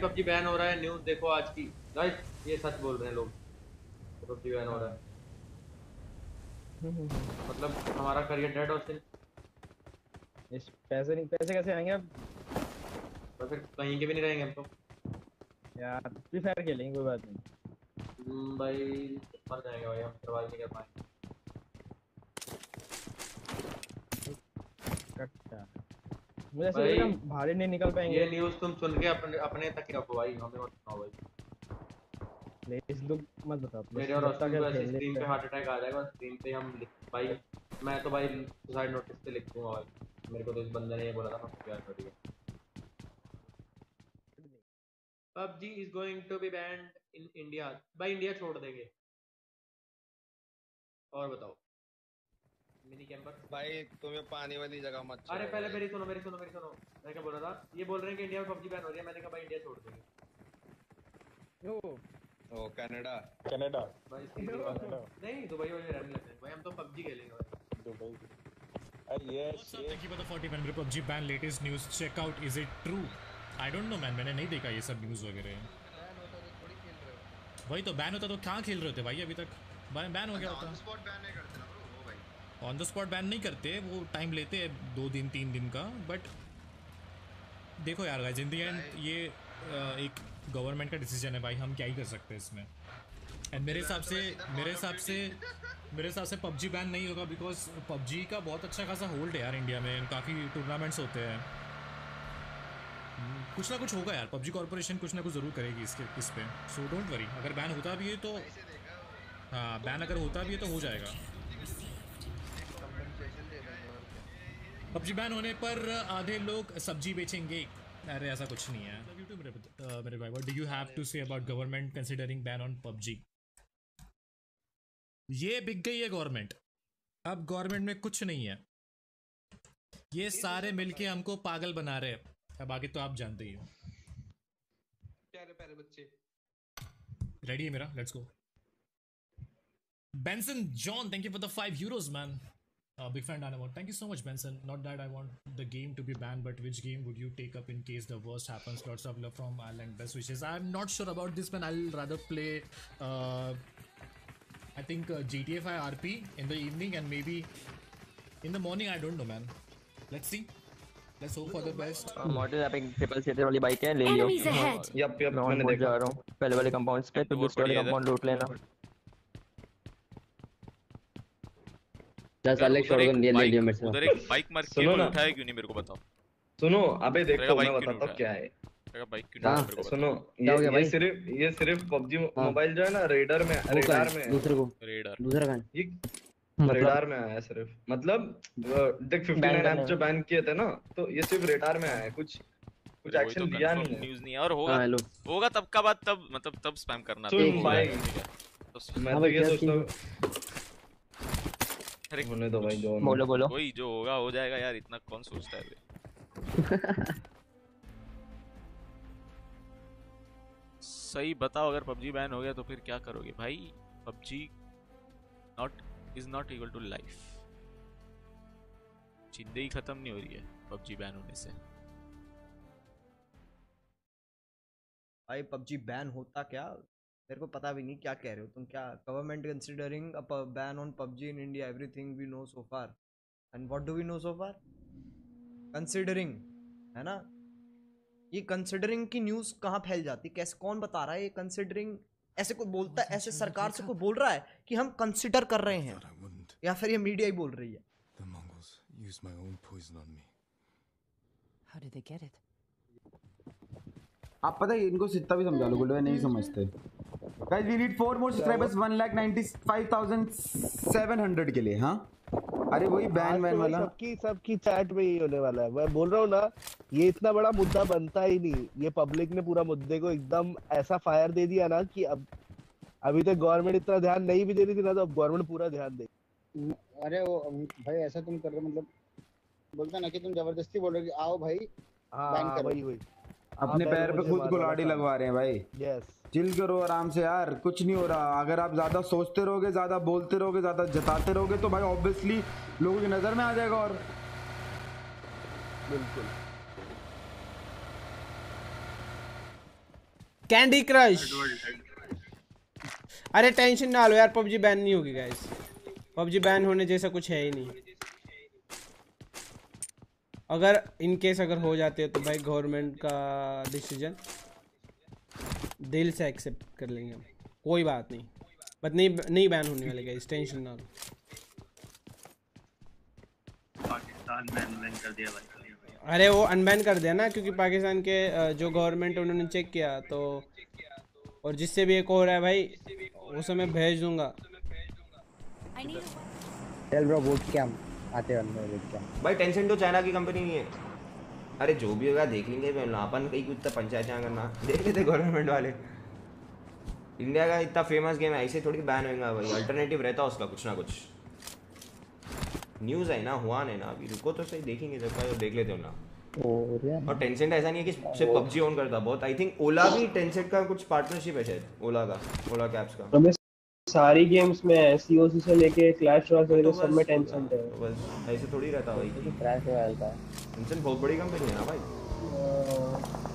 PUBG ban हो रहा है न्यूज़ देखो आज की। गाइस ये सच बोल रहे हैं लोग। पबजी बैन हो रहा है। मतलब हमारा करियर डेड सिर्फ़ इस पैसे नहीं पैसे कैसे आएँगे अब? तो फिर कहीं के भी नहीं रहेंगे हम तो। यार फ्री फायर खेलेंगे कोई बात नहीं। हम्म, भाई मर जाएँगे भाई हम सर्वाइव नहीं कर पाएँगे। कट्टा। मुझे ऐसा लग रहा हम नहीं निकल पाएँगे। ये न्यूज़ तुम सुन के अपने अपने तक ही रखो भाई हमें मत सुनाओ भाई प्लीज़ लोग मत बताओ मेरे और लगता अस्मिन को ऐसे खेल स्क्रीन पे हार्ट अटैक आ जाएगा स्क्रीन पे हम भाई मैं तो भाई सुसाइड नोटिस पे लिख दूँगा भाई। मेरे को तो इस बंदे ने ये बोला था मैं प्यार कर दिया PUBG is going to be banned in India भाई इंडिया छोड़ देंगे। और बताओ। मिनी कैंपर भाई तुम्हें पानी वाली जगह मत अरे पहले मेरी सुनो मेरी सुनो मेरी सुनो। मैं क्या बोल रहा था? ये बोल रहे हैं कि इंडिया में पबजी बैन हो रही है मैंने कहा भाई इंडिया छोड़ देंगे। ओ ओ कनाडा कनाडा भाई। नहीं दुबई वाले रहने लग भाई हम तो पबजी खेलेंगे भाई। दुबई। अरे ये Thank you for the 40 man PUBG ban latest news. Check out. Is it true? I don't know man. मैंने नहीं देखा ये सब न्यूज़ वगैरह। वही तो बैन होता तो कहाँ खेल रहे थे भाई अभी तक? बैन हो गया होता। ऑन द स्पॉट बैन नहीं करते वो टाइम लेते हैं दो दिन तीन दिन का बट देखो यार गाइस इन द एंड ये एक गवर्नमेंट का डिसीज़न है भाई हम क्या ही कर सकते हैं इसमें। एंड मेरे हिसाब से मेरे हिसाब से मेरे हिसाब से पबजी बैन नहीं होगा बिकॉज़ पबजी का बहुत अच्छा खासा होल्ड है यार इंडिया में काफ़ी टूर्नामेंट्स होते हैं। कुछ ना कुछ होगा यार पबजी कॉर्पोरेशन कुछ ना कुछ ज़रूर करेगी इसके इस पर सो डोंट वरी अगर बैन होता भी है तो हाँ बैन अगर होता भी है तो हो जाएगा। पबजी बैन होने पर आधे लोग सब्ज़ी बेचेंगे। अरे ऐसा कुछ नहीं है। मेरे भाई what do you have to say about government considering ban on PUBG ये बिक गई है गवर्नमेंट अब गवर्नमेंट में कुछ नहीं है। ये सारे मिलके हमको पागल बना रहे हैं। अब आगे तो आप जानते ही हो। प्यारे प्यारे बच्चे। रेडी है मेरा? Let's go Benson John, thank you for the five euros, man. Uh, big fan Dynamo. Thank you so much, Benson. Not that I want the game to be banned, but which game would you take up in case the worst happens? Lots of love from Ireland. Best wishes. I'm not sure about this, man. I'll rather play, uh, I think uh, GTA 5 RP in the evening and maybe in the morning. I don't know, man. Let's see. Let's hope for the best. Model यहाँ पे triple seater वाली bike है ले लियो Enemies ahead. Yup yup मैं मैंने on देखा जा रहा हूँ पहले वाले कंपाउंड्स पे तो बहुत दूसरे वाले बढ़िया कंपाउंड लूट लेना दस यार, अलग शॉटगन ले ले लियो मेरे से। उधर एक बाइक मार के उठाया क्यों नहीं मेरे को बताओ। सुनो अबे देखो मैं बताता हूँ? क्या है। बाइक क्यों नहीं हाँ, मेरे को सुनो हो ये गया ये भाई? सिर्फ़ ये सिर्फ़ पबजी हाँ। मोबाइल जो है ना रेडर में रेडार में है? है। दूसरे को। रेडर दूसरा कहाँ है? ये मतलब रेडार में आया सिर्फ़। मतलब देख 59 करने एम्प जो बैन किए थे ना तो ये सिर्फ़ रेडार में आया है। कुछ कुछ एक्शन तो दिया नहीं है। न्यूज़ नहीं है। और हाँ होगा हेलो होगा तब का बात तब मतलब तब स्पैम करना। तो मैं हाँ तो ये सोचता हूँ होने दो भाई जो बोलो बोलो। वही जो होगा हो जाएगा यार इतना कौन सोचता है बे? सही बताओ अगर पबजी बैन हो गया तो फिर क्या करोगे? भाई PUBG not is not equal to life ज़िंदगी खत्म नहीं हो रही है पबजी बैन होने से। भाई पबजी बैन होता क्या? मेरे को पता भी नहीं क्या कह रहे हो तुम क्या government considering a ban on PUBG in India everything we know so far and what do we know so far considering है ना? ये कंसिडरिंग की न्यूज़ कहाँ फैल जाती कैसे कौन बता रहा है ये कंसिडरिंग ऐसे कोई बोलता है ऐसे सरकार से कोई बोल रहा है कि हम कंसिडर कर रहे हैं? या फिर ये मीडिया ही बोल रही है? The Mongols used my own poison on me. How did they get it? आप पता है इनको सित्ता भी समझा लो गुड नहीं समझते। Guys we need four more subscribers 1 lakh 95700 के लिए हाँ? अरे वही बैन वैन वाला। सबकी सबकी चैट में ही होने वाला है। मैं बोल रहा हूँ ना ये इतना बड़ा मुद्दा बनता ही नहीं। ये पब्लिक ने पूरा मुद्दे को एकदम ऐसा फायर दे दिया ना कि अब अभी तक गवर्नमेंट इतना ध्यान नहीं भी दे रही थी ना तो अब गवर्नमेंट पूरा ध्यान दे। अरे वो भाई ऐसा तुम कर रहे मतलब बोलता ना कि तुम ज़बरदस्ती बोल रहे हो कि आओ भाई बैन हाँ वही वही। अपने पैर पे खुद गुलाड़ी लगवा रहे हैं भाई। यस चिल करो आराम से यार कुछ नहीं हो रहा। अगर आप ज़्यादा सोचते रहोगे ज़्यादा बोलते रहोगे ज़्यादा जताते रहोगे तो भाई ऑब्वियसली लोगों की नज़र में आ जाएगा और। बिल्कुल। कैंडी क्रश अरे टेंशन ना लो यार पबजी बैन नहीं होगी गाइस पबजी बैन होने जैसा कुछ है ही नहीं। अगर इन केस अगर हो जाते हैं तो भाई गवर्नमेंट का डिसीज़न दिल से एक्सेप्ट कर लेंगे हम। कोई बात नहीं। बट नहीं नहीं बैन होने वाले गाइस टेंशन ना लो। पाकिस्तान में अनबैन कर दिया भाई। अरे वो अनबैन कर दिया ना क्योंकि पाकिस्तान के जो गवर्नमेंट है उन्होंने चेक किया तो और जिससे भी एक हो रहा है भाई उसे मैं भेज दूँगा। चल ब्रो बूट कैंप आते हैं भाई टेंशन तो चाइना की कंपनी नहीं है। अरे जो भी होगा देख लेंगे मैं अपन कहीं कुछ तो पंचायत यहाँ करना। देख लेते गवर्नमेंट वाले। इंडिया का इतना फ़ेमस गेम है ऐसे थोड़ी बैन होगा भाई। अल्टरनेटिव रहता उसका कुछ ना कुछ। न्यूज़ है ना हुआ नहीं ना अभी। रुको तो सही देखेंगे जब का देख लेते हो ना। और टेंसेंट ऐसा नहीं है कि सिर्फ़ पबजी ऑन करता बहुत। आई थिंक ओला भी टेंसेंट का कुछ पार्टनरशिप है शायद। ओला का ओला कैप्स का। सारी गेम्स में सीओसी से लेके क्लैश रॉयल से लेके सब में टेंशन है। तो बस ऐसे थोड़ी रहता भाई। क्रैश रॉयल का। टेंशन बहुत बड़ी कंपनी है ना भाई?